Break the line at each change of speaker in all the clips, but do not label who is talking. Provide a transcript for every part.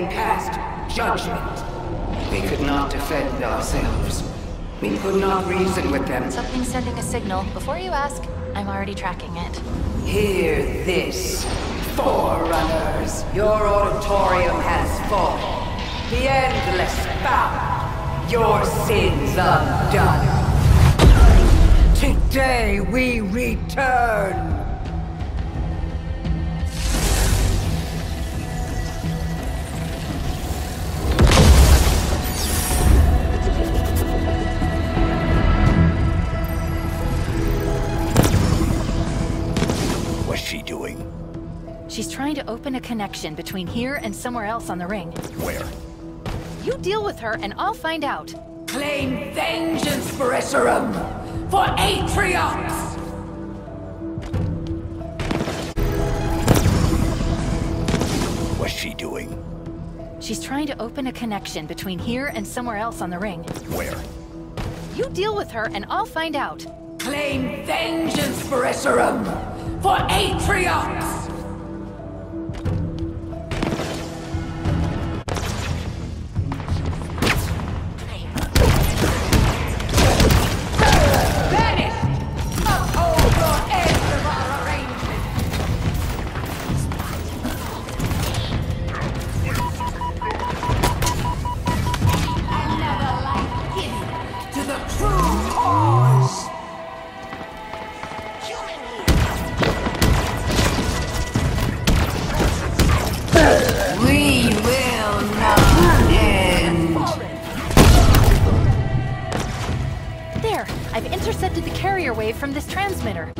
they passed judgment. We could not defend ourselves. We could not reason with them.
Something's sending a signal. Before you ask, I'm already tracking it.
Hear this, Forerunners. Your auditorium has fallen. The endless bound. Your sins undone. Today we return.
To open a connection between here and somewhere else on the ring.
Where?
You deal with her and I'll find out.
Claim vengeance for Escharum! For Atriox!
What's she doing?
She's trying to open a connection between here and somewhere else on the ring.
Where?
You deal with her and I'll find out.
Claim vengeance for Escharum! For Atriox!
Intercepted the carrier wave from this transmitter.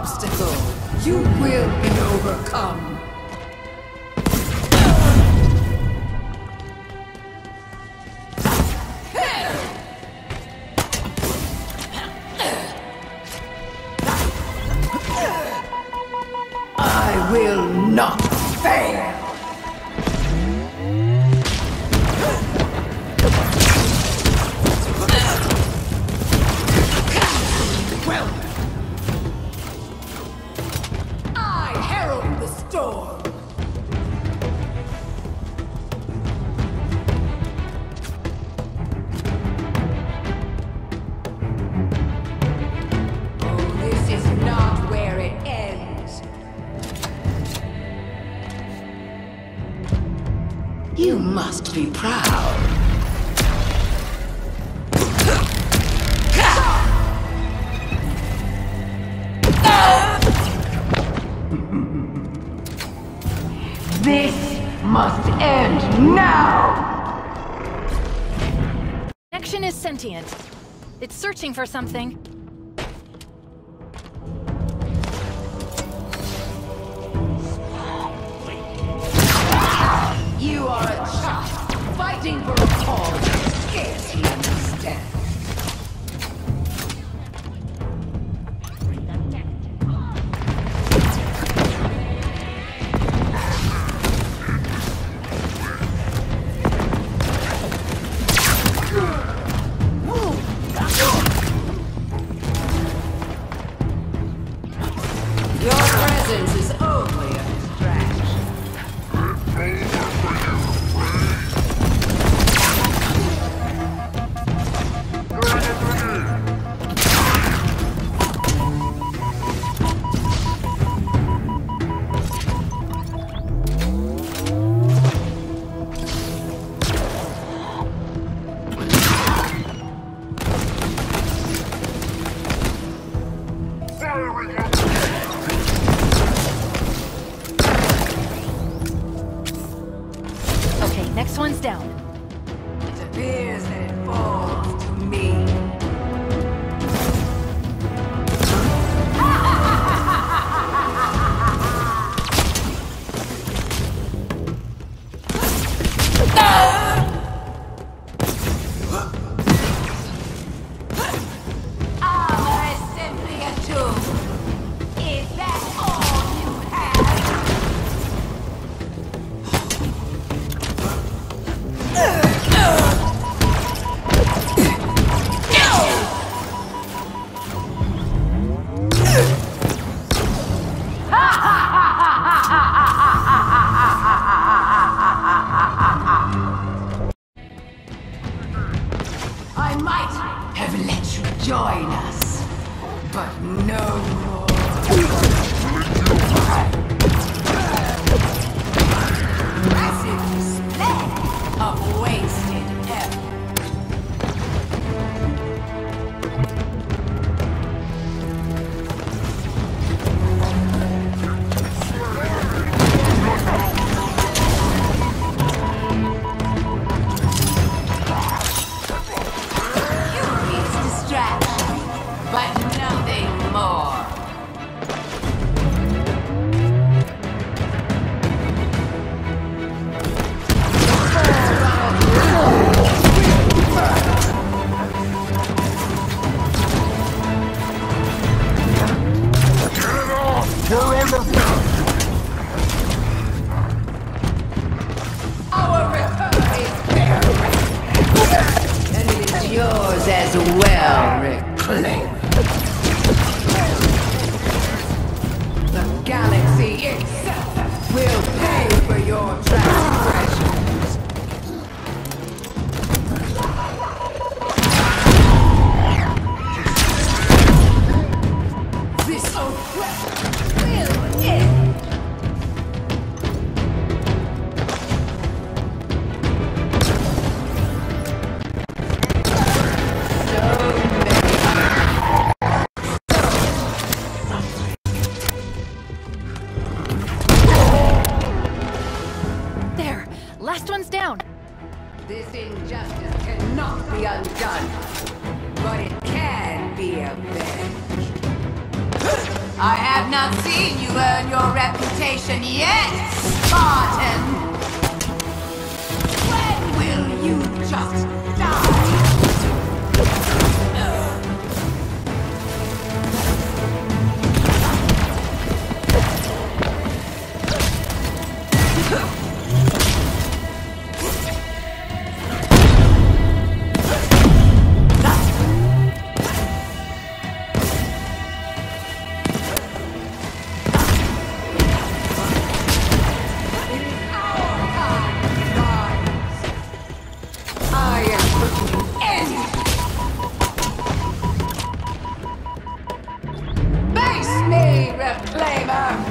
Obstacle. You will be overcome. I will not fail.
Sentient. It's searching for something.
You are a child fighting for a cause. Scarce he understands. Join I have not seen you earn your reputation yet, Spartan. When will you just die?
来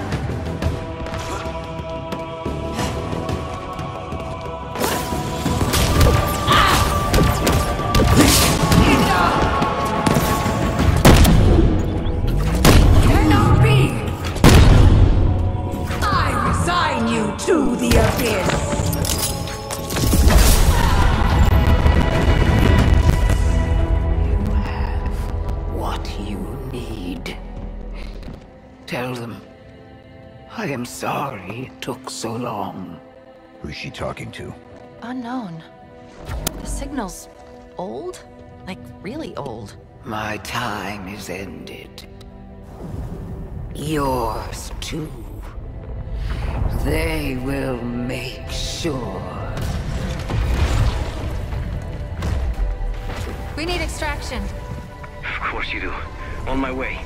Tell them. I am sorry it took so long.
Who's she talking to?
Unknown. The signal's old? Like, really old.
My time is ended. Yours too. They will make sure.
We need extraction.
Of course you do. On my way.